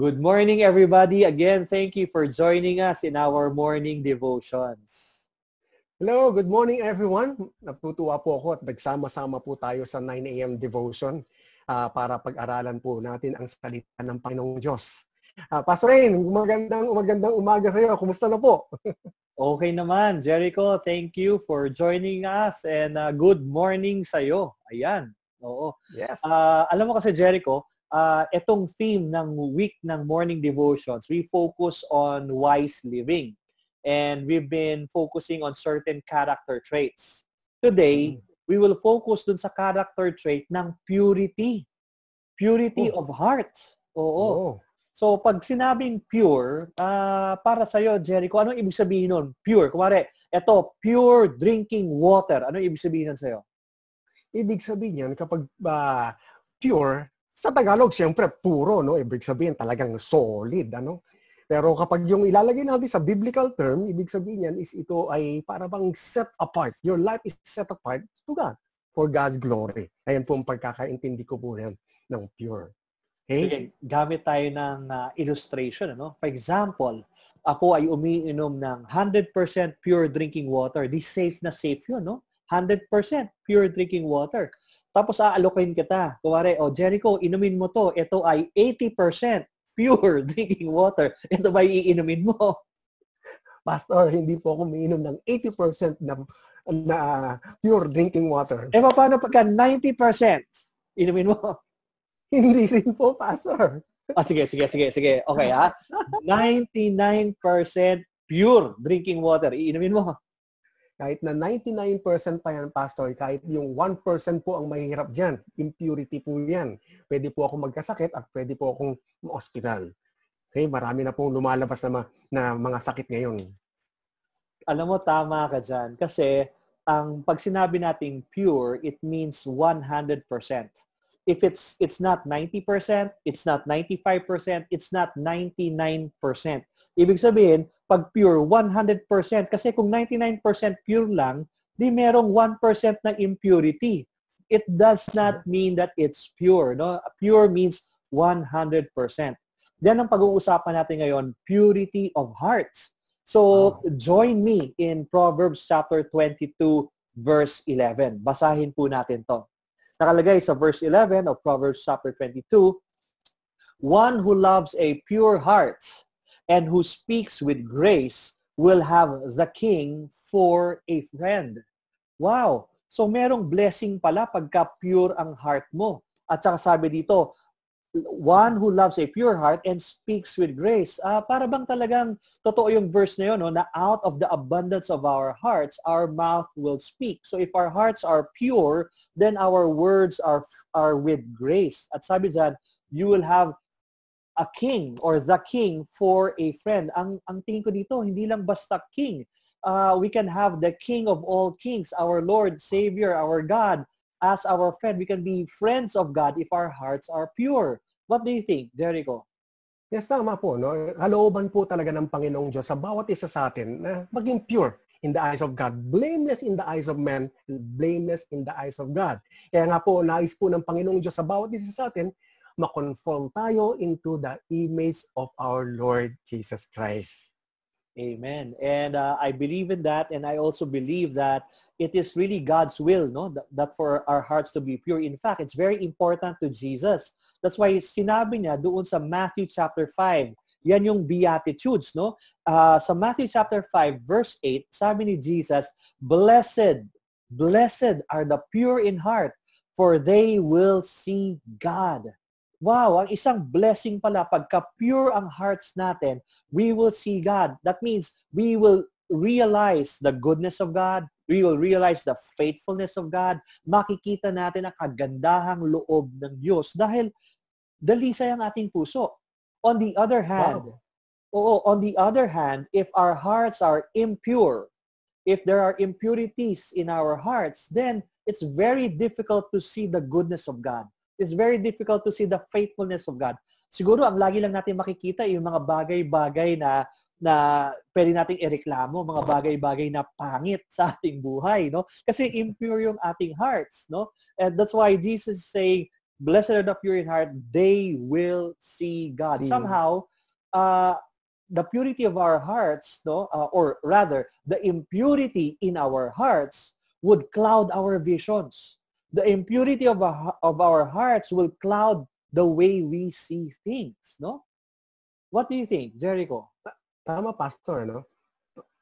Good morning, everybody. Again, thank you for joining us in our morning devotions. Hello, good morning everyone. Natutuwa po ako at nagsama-sama po tayo sa 9 a.m. devotion uh, para pag-aralan po natin ang salita ng Panginoong Diyos. Uh, Pastor Rain, magandang, magandang umaga sa iyo. Kumusta na po? okay naman. Jericho, thank you for joining us and uh, good morning sa iyo. Ayan. Oo. Yes. Uh, alam mo kasi Jericho, uh, itong theme ng week ng morning devotions, we focus on wise living. And we've been focusing on certain character traits. Today, mm. we will focus dun sa character trait ng purity. Purity oh. of heart. Oo. Oh. So, pag sinabing pure, uh, para sa'yo, Jericho, anong ibig sabihin nun? Pure. Kumari, ito, pure drinking water. Anong ibig sabihin nun sa'yo? Ibig sabihin yan, kapag uh, pure, sa Tagalog, siyempre, puro, no? Ibig sabihin, talagang solid, ano? Pero kapag yung ilalagay natin sa biblical term, ibig sabihin yan is ito ay para bang set apart. Your life is set apart to God for God's glory. Ayan po ang pagkakaintindi ko po yan ng pure. Okay? Sige, gamit tayo ng uh, illustration. Ano? For example, ako ay umiinom ng 100% pure drinking water. Di safe na safe yun, no? 100% pure drinking water. Tapos aalokin kita. Kuwari, oh Jericho, inumin mo to. Ito ay 80% pure drinking water. Ito ba iinumin mo? Pastor, hindi po ako umiinom ng 80% na, na pure drinking water. Eh, paano pagka 90% inumin mo? hindi rin po, Pastor. Ah, sige, sige, sige, sige. Okay, ha? 99% pure drinking water. Iinumin mo kahit na 99% pa yan, Pastor, kahit yung 1% po ang mahirap dyan, impurity po yan. Pwede po ako magkasakit at pwede po akong ma-hospital. Okay, marami na pong lumalabas na, ma- na mga sakit ngayon. Alam mo, tama ka dyan. Kasi ang pag sinabi nating pure, it means 100% if it's it's not 90%, it's not 95%, it's not 99%. Ibig sabihin, pag pure 100% kasi kung 99% pure lang, di merong 1% na impurity. It does not mean that it's pure, no? Pure means 100%. Yan ang pag-uusapan natin ngayon, purity of hearts. So, join me in Proverbs chapter 22 verse 11. Basahin po natin 'to. Nakalagay sa verse 11 of Proverbs chapter 22, One who loves a pure heart and who speaks with grace will have the king for a friend. Wow! So merong blessing pala pagka pure ang heart mo. At saka sabi dito, one who loves a pure heart and speaks with grace. Uh, para bang talagang totoo yung verse na yun, no? na out of the abundance of our hearts, our mouth will speak. So if our hearts are pure, then our words are, are with grace. At sabi dyan, you will have a king or the king for a friend. Ang, ang tingin ko dito, hindi lang basta king. Uh, we can have the king of all kings, our Lord, Savior, our God, as our friend. We can be friends of God if our hearts are pure. What do you think, Jericho? Yes, tama po. No? Kalooban po talaga ng Panginoong Diyos sa bawat isa sa atin na maging pure in the eyes of God, blameless in the eyes of man, and blameless in the eyes of God. Kaya nga po, nais po ng Panginoong Diyos sa bawat isa sa atin, makonform tayo into the image of our Lord Jesus Christ. Amen. And uh, I believe in that, and I also believe that it is really God's will, no, that, that for our hearts to be pure. In fact, it's very important to Jesus. That's why sinabi niya doon sa Matthew chapter 5, yan yung beatitudes, no? Uh, sa Matthew chapter 5, verse 8, sabi ni Jesus, Blessed, blessed are the pure in heart, for they will see God. Wow, ang isang blessing pala, pagka pure ang hearts natin, we will see God. That means we will realize the goodness of God. We will realize the faithfulness of God. Makikita natin ang kagandahang loob ng Diyos dahil dalisay ang ating puso. On the other hand, wow. oo, on the other hand, if our hearts are impure, if there are impurities in our hearts, then it's very difficult to see the goodness of God it's very difficult to see the faithfulness of God. Siguro ang lagi lang natin makikita yung mga bagay-bagay na na pwede nating ireklamo, mga bagay-bagay na pangit sa ating buhay, no? Kasi impure yung ating hearts, no? And that's why Jesus is saying, blessed are the pure in heart, they will see God. See. Somehow, uh, the purity of our hearts, no, uh, or rather, the impurity in our hearts would cloud our visions. The impurity of our, of our hearts will cloud the way we see things, no? What do you think, Jericho? Tama, Pastor, no?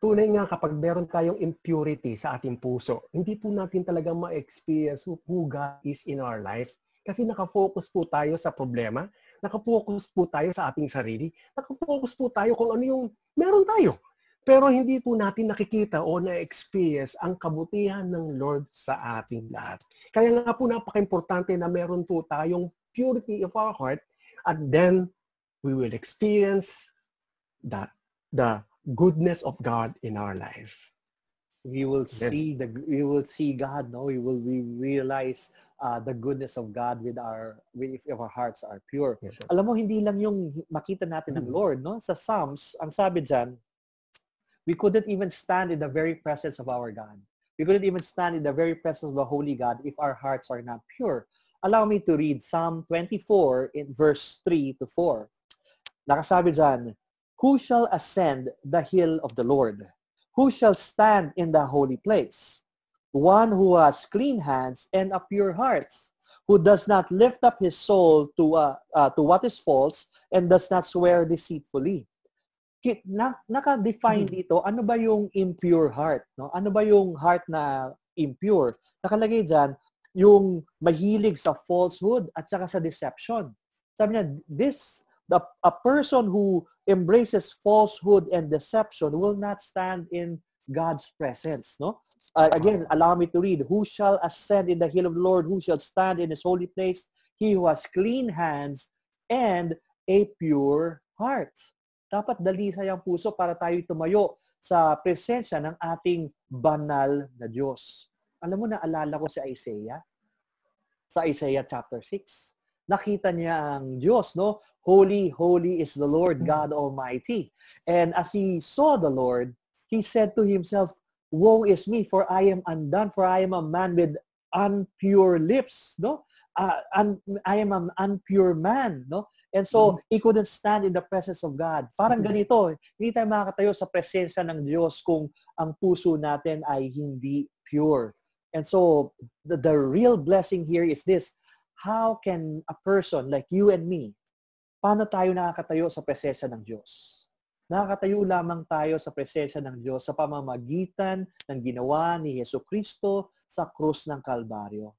Tunay nga kapag meron tayong impurity sa ating puso, hindi po natin talaga ma-experience who God is in our life. Kasi nakafocus po tayo sa problema, nakafocus po tayo sa ating sarili, nakafocus po tayo kung ano yung meron tayo. Pero hindi po natin nakikita o na-experience ang kabutihan ng Lord sa ating lahat. Kaya nga po napaka-importante na meron po tayong purity of our heart and then we will experience that the goodness of God in our life. We will see the we will see God, no? We will we realize uh, the goodness of God with our with, if our hearts are pure. Yes, sir. Alam mo, hindi lang yung makita natin ng Mhm. Lord, no? Sa Psalms, ang sabi dyan, we couldn't even stand in the very presence of our God. We couldn't even stand in the very presence of the Holy God if our hearts are not pure. Allow me to read Psalm 24 in verse 3 to 4. Nakasabi dyan, Who shall ascend the hill of the Lord? Who shall stand in the holy place? One who has clean hands and a pure heart, who does not lift up his soul to, uh, uh, to what is false and does not swear deceitfully. Na, naka-define Mhm. dito, ano ba yung impure heart? No? Ano ba yung heart na impure? Nakalagay dyan, yung mahilig sa falsehood at saka sa deception. Sabi niya, this, the, a person who embraces falsehood and deception will not stand in God's presence. No? Uh, again, allow me to read. Who shall ascend in the hill of the Lord? Who shall stand in his holy place? He who has clean hands and a pure heart. Dapat dalisay ang puso para tayo tumayo sa presensya ng ating banal na Diyos. Alam mo, naalala ko si Isaiah. Sa Isaiah chapter 6. Nakita niya ang Diyos, no? Holy, holy is the Lord God Almighty. And as he saw the Lord, he said to himself, Woe is me, for I am undone, for I am a man with unpure lips, no? Uh, un- I am an unpure man, no? And so, he couldn't stand in the presence of God. Parang ganito, hindi tayo makakatayo sa presensya ng Diyos kung ang puso natin ay hindi pure. And so, the, the real blessing here is this. How can a person like you and me, paano tayo nakakatayo sa presensya ng Diyos? Nakakatayo lamang tayo sa presensya ng Diyos sa pamamagitan ng ginawa ni Yesu Kristo sa krus ng Kalbaryo.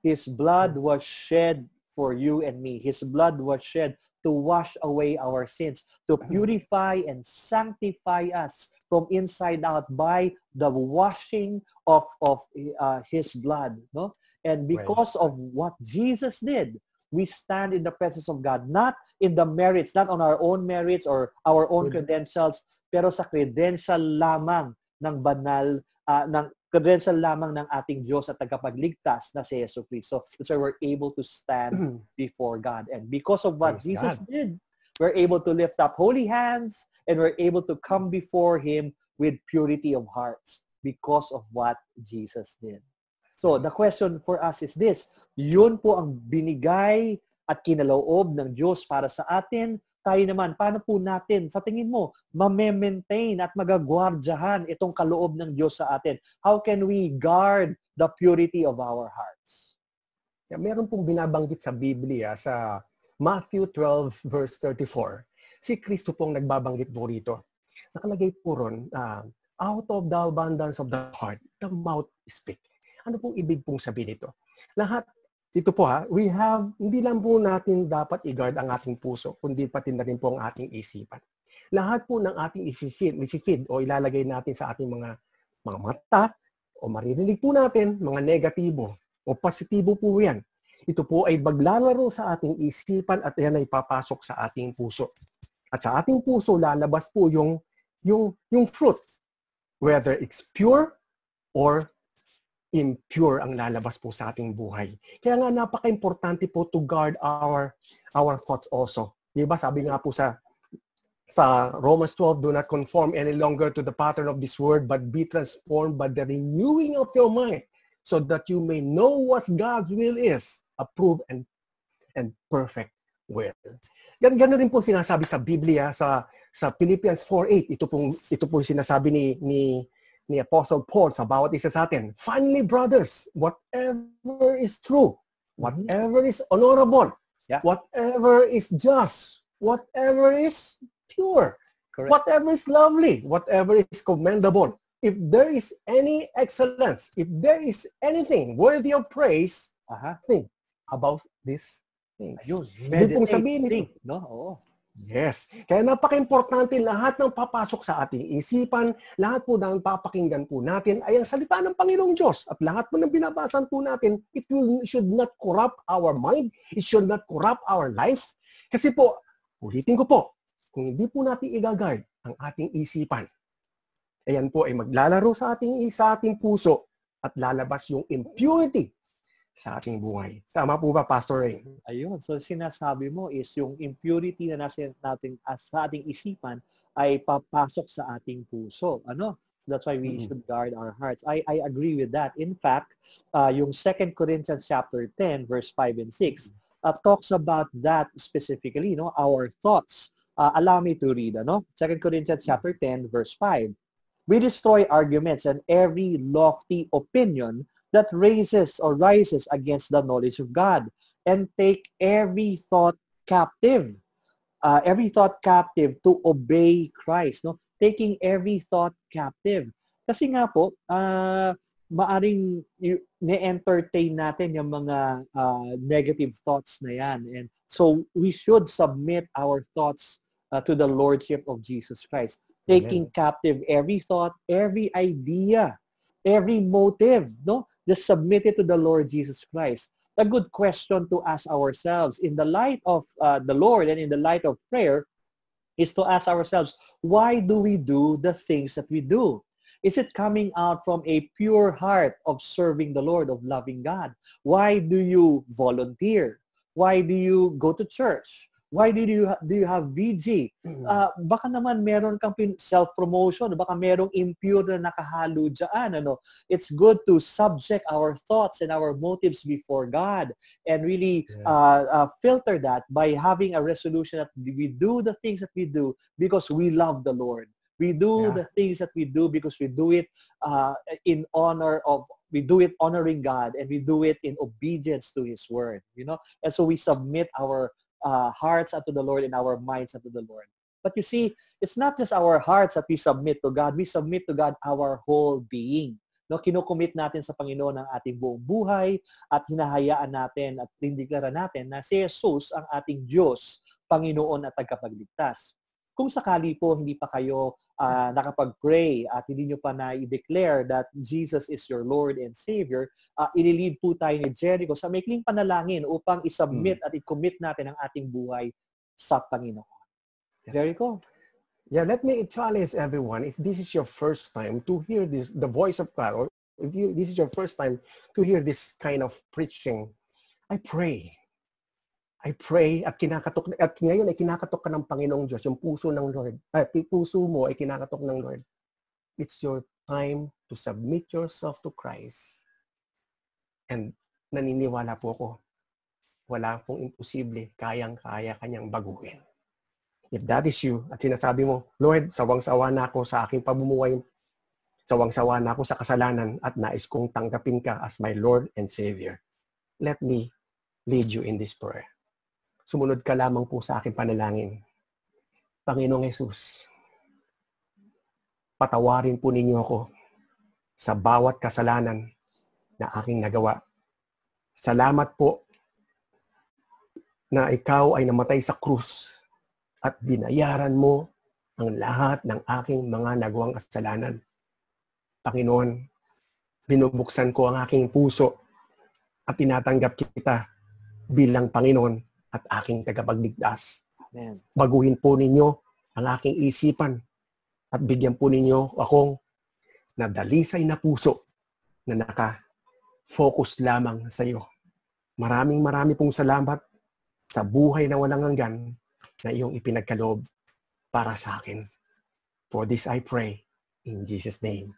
His blood was shed for you and me. His blood was shed to wash away our sins, to purify and sanctify us from inside out by the washing of, of uh, His blood. No? And because of what Jesus did, we stand in the presence of God, not in the merits, not on our own merits or our own credentials, pero sa credential lamang ng banal, ah, ng credential lamang ng ating Diyos at tagapagligtas na si Yesu Cristo. That's why we're able to stand before God. And because of what Praise Jesus God. did, we're able to lift up holy hands and we're able to come before Him with purity of hearts because of what Jesus did. So the question for us is this, yun po ang binigay at kinaloob ng Diyos para sa atin. Tayo naman, paano po natin, sa tingin mo, mame-maintain at magagwardyahan itong kaloob ng Diyos sa atin? How can we guard the purity of our hearts? Yeah, meron pong binabanggit sa Biblia sa Matthew 12 verse 34. Si Kristo pong nagbabanggit po rito. Nakalagay po ron, ah, out of the abundance of the heart, the mouth speak. Ano pong ibig pong sabihin nito? Lahat, ito po ha, we have, hindi lang po natin dapat i-guard ang ating puso, kundi pati na rin po ang ating isipan. Lahat po ng ating i-feed, i-feed o ilalagay natin sa ating mga mga mata o maririnig po natin mga negatibo o positibo po yan. Ito po ay maglalaro sa ating isipan at yan ay papasok sa ating puso. At sa ating puso lalabas po yung yung yung fruit whether it's pure or impure ang lalabas po sa ating buhay. Kaya nga napaka-importante po to guard our our thoughts also. 'Di ba? Sabi nga po sa sa Romans 12, do not conform any longer to the pattern of this world, but be transformed by the renewing of your mind, so that you may know what God's will is, approved and and perfect will. Gan ganoon rin po sinasabi sa Biblia sa sa Philippians 4:8. Ito pong ito po sinasabi ni ni ni Apostle Paul sa bawat isa sa atin. Finally, brothers, whatever is true, mm-hmm. whatever is honorable, Yeah. whatever is just, whatever is pure, Correct. whatever is lovely, whatever is commendable, if there is any excellence, if there is anything worthy of praise, Aha. think about these things. Ayun. Meditate, think, no? Oo. Yes. Kaya napaka-importante lahat ng papasok sa ating isipan, lahat po ng papakinggan po natin ay ang salita ng Panginoong Diyos. At lahat po ng binabasan po natin, it will, should not corrupt our mind. It should not corrupt our life. Kasi po, ulitin ko po, kung hindi po natin igagard ang ating isipan, ayan po ay maglalaro sa ating sa ating puso at lalabas yung impurity sa ating buhay. Tama po ba, Pastor Ray? Ayun. So sinasabi mo is yung impurity na nasa natin as sa ating isipan ay papasok sa ating puso. Ano? So that's why we Mhm. should guard our hearts. I I agree with that. In fact, uh, yung 2 Corinthians chapter 10 verse 5 and 6 uh, talks about that specifically, no? Our thoughts. Uh, allow me to read, ano? 2 Corinthians chapter 10 verse 5. We destroy arguments and every lofty opinion that raises or rises against the knowledge of God and take every thought captive. Uh, every thought captive to obey Christ. No? Taking every thought captive. Kasi nga po, uh, maaring ne-entertain natin yung mga uh, negative thoughts na yan. And so we should submit our thoughts uh, to the Lordship of Jesus Christ. Taking captive every thought, every idea, every motive, no? Just submit it to the Lord Jesus Christ. A good question to ask ourselves in the light of uh, the Lord and in the light of prayer is to ask ourselves, why do we do the things that we do? Is it coming out from a pure heart of serving the Lord, of loving God? Why do you volunteer? Why do you go to church? Why do you do you have VG? Ah, baka naman meron kang self-promotion, baka merong impure na nakahalo dyan. Ano? It's good to subject our thoughts and our motives before God and really Yeah. uh, uh, filter that by having a resolution that we do the things that we do because we love the Lord. We do Yeah. the things that we do because we do it uh, in honor of, we do it honoring God and we do it in obedience to His word, you know? And so we submit our uh, hearts unto the Lord and our minds unto the Lord. But you see, it's not just our hearts that we submit to God. We submit to God our whole being. No, kinukomit natin sa Panginoon ang ating buong buhay at hinahayaan natin at tindiklara natin na si Jesus ang ating Diyos, Panginoon at tagapagligtas. Kung sakali po hindi pa kayo ah, nakapag-pray at hindi nyo pa na-declare that Jesus is your Lord and Savior, uh, ililid po tayo ni Jericho sa maikling panalangin upang isubmit at i-commit natin ang ating buhay sa Panginoon. Yes. Jericho. Yeah, let me challenge everyone. If this is your first time to hear this, the voice of God, or if you, this is your first time to hear this kind of preaching, I pray. I pray at kinakatok at ngayon ay kinakatok ka ng Panginoong Diyos, yung puso ng Lord. Ay, puso mo ay kinakatok ng Lord. It's your time to submit yourself to Christ. And naniniwala po ako, wala pong imposible, kayang-kaya kanyang baguhin. If that is you, at sinasabi mo, Lord, sawang-sawa na ako sa aking pamumuhay, sawang-sawa na ako sa kasalanan at nais kong tanggapin ka as my Lord and Savior. Let me lead you in this prayer. Sumunod ka lamang po sa aking panalangin. Panginoong Yesus, patawarin po ninyo ako sa bawat kasalanan na aking nagawa. Salamat po na ikaw ay namatay sa krus at binayaran mo ang lahat ng aking mga nagawang kasalanan. Panginoon, binubuksan ko ang aking puso at tinatanggap kita bilang Panginoon at aking tagapagligtas. Amen. Baguhin po ninyo ang aking isipan at bigyan po ninyo akong nadalisay na puso na naka-focus lamang sa iyo. Maraming marami pong salamat sa buhay na walang hanggan na iyong ipinagkaloob para sa akin. For this I pray in Jesus' name.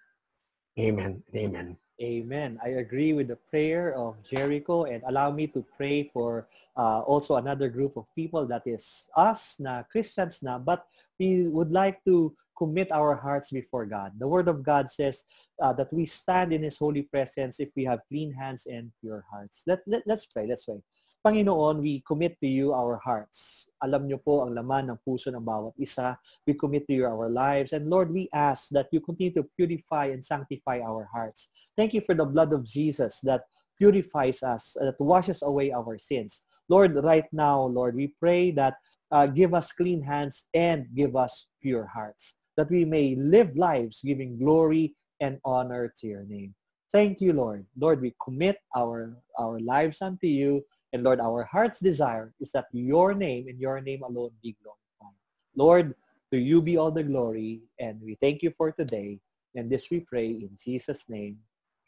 Amen and amen. Amen. I agree with the prayer of Jericho and allow me to pray for uh, also another group of people that is us na Christians na but we would like to commit our hearts before God. The Word of God says uh, that we stand in His holy presence if we have clean hands and pure hearts. Let, let, let's pray. Let's pray. Panginoon, we commit to you our hearts. Alam niyo po ang laman ng puso ng bawat isa. We commit to you our lives. And Lord, we ask that you continue to purify and sanctify our hearts. Thank you for the blood of Jesus that purifies us, that washes away our sins. Lord, right now, Lord, we pray that uh, give us clean hands and give us pure hearts, that we may live lives giving glory and honor to your name. Thank you, Lord. Lord, we commit our, our lives unto you And Lord, our heart's desire is that your name and your name alone be glorified. Lord, to you be all the glory, and we thank you for today. And this we pray in Jesus' name.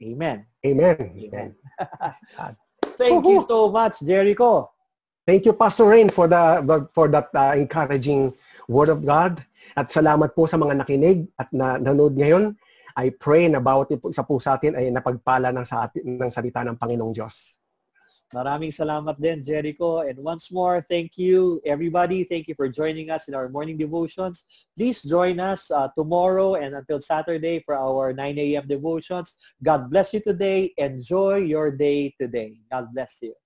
Amen. Amen. Amen. thank you so much, Jericho. Thank you, Pastor Rain, for the for that uh, encouraging word of God. At salamat po sa mga nakinig at na, nanood ngayon. I pray na bawat isa po sa atin ay napagpala ng, sa atin, ng salita ng Panginoong Diyos. Maraming salamat din, Jericho. And once more, thank you, everybody. Thank you for joining us in our morning devotions. Please join us uh, tomorrow and until Saturday for our 9 a.m. devotions. God bless you today. Enjoy your day today. God bless you.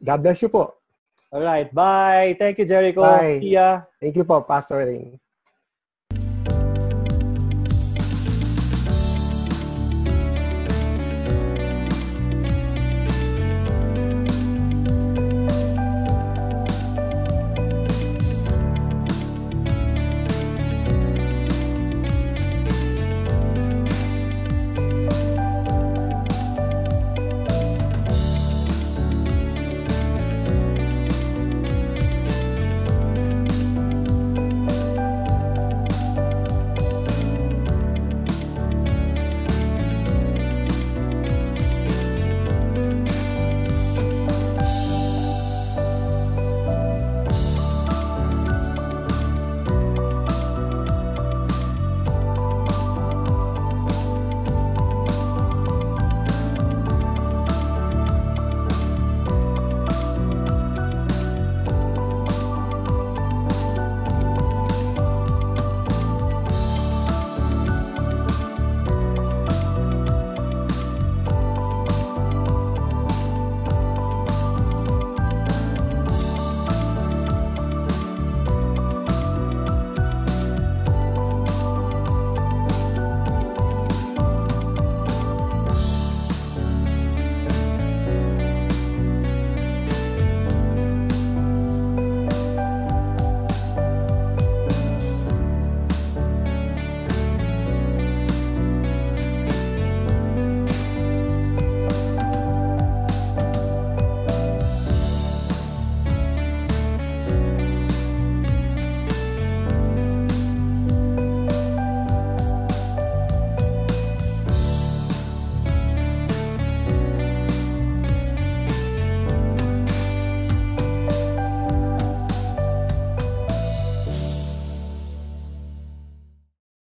God bless you po. All right. Bye. Thank you, Jericho. Bye. See ya. Thank you po, Pastor Ring.